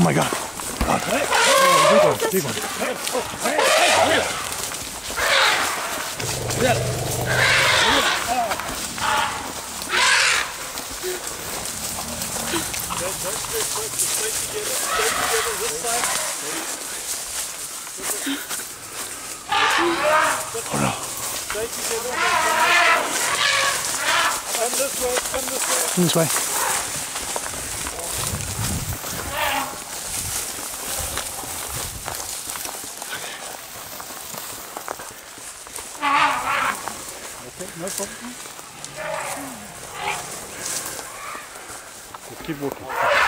Oh my god. god. Oh, big one, big one. Oh no. Come this way, come this way. This way. no problem. o que working.